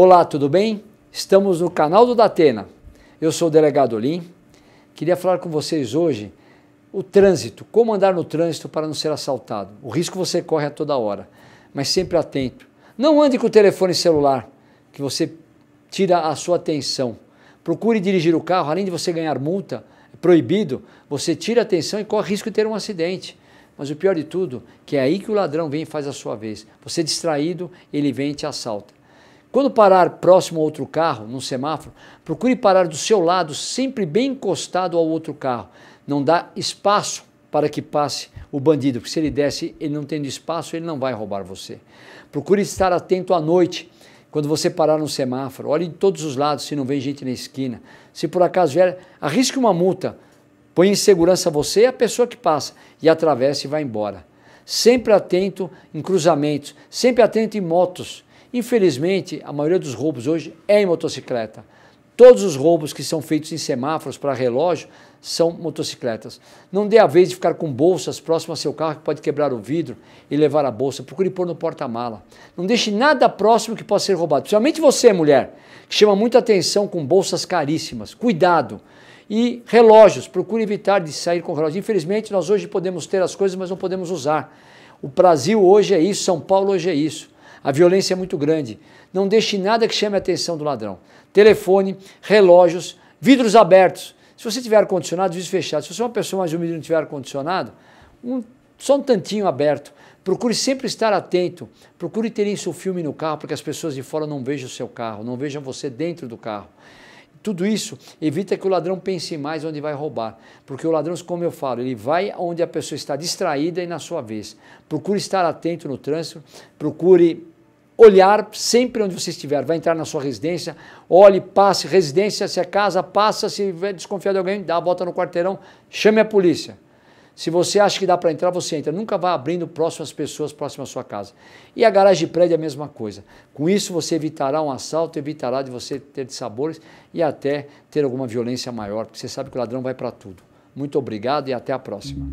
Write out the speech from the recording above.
Olá, tudo bem? Estamos no canal do Datena. Eu sou o delegado Olim. Queria falar com vocês hoje o trânsito, como andar no trânsito para não ser assaltado. O risco você corre a toda hora, mas sempre atento. Não ande com o telefone celular, que você tira a sua atenção. Procure dirigir o carro, além de você ganhar multa, é proibido, você tira a atenção e corre risco de ter um acidente. Mas o pior de tudo, que é aí que o ladrão vem e faz a sua vez. Você distraído, ele vem e te assalta. Quando parar próximo a outro carro, num semáforo, procure parar do seu lado, sempre bem encostado ao outro carro. Não dá espaço para que passe o bandido, porque se ele desce, ele não tendo espaço, ele não vai roubar você. Procure estar atento à noite, quando você parar no semáforo. Olhe em todos os lados se não vem gente na esquina. Se por acaso vier, arrisque uma multa. Põe em segurança você e a pessoa que passa e atravessa e vai embora. Sempre atento em cruzamentos, sempre atento em motos Infelizmente, a maioria dos roubos hoje é em motocicleta. Todos os roubos que são feitos em semáforos para relógio são motocicletas. Não dê a vez de ficar com bolsas próximas ao seu carro que pode quebrar o vidro e levar a bolsa. Procure pôr no porta-mala. Não deixe nada próximo que possa ser roubado. Principalmente você, mulher, que chama muita atenção com bolsas caríssimas. Cuidado. E relógios. Procure evitar de sair com relógios. Infelizmente, nós hoje podemos ter as coisas, mas não podemos usar. O Brasil hoje é isso, São Paulo hoje é isso. A violência é muito grande. Não deixe nada que chame a atenção do ladrão. Telefone, relógios, vidros abertos. Se você tiver ar-condicionado, vidros fechados. Se você é uma pessoa mais humilde e não tiver ar-condicionado, um, só um tantinho aberto. Procure sempre estar atento. Procure ter isso filme no carro, para que as pessoas de fora não vejam o seu carro, não vejam você dentro do carro. Tudo isso evita que o ladrão pense mais onde vai roubar, porque o ladrão, como eu falo, ele vai onde a pessoa está distraída e na sua vez. Procure estar atento no trânsito, procure olhar sempre onde você estiver. Vai entrar na sua residência, olhe, passe, residência, se é casa, passa, se tiver desconfiado de alguém, dá a volta no quarteirão, chame a polícia. Se você acha que dá para entrar, você entra. Nunca vá abrindo próximo às pessoas próximas à sua casa. E a garagem de prédio é a mesma coisa. Com isso, você evitará um assalto, evitará de você ter sabores e até ter alguma violência maior, porque você sabe que o ladrão vai para tudo. Muito obrigado e até a próxima.